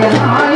Yeah.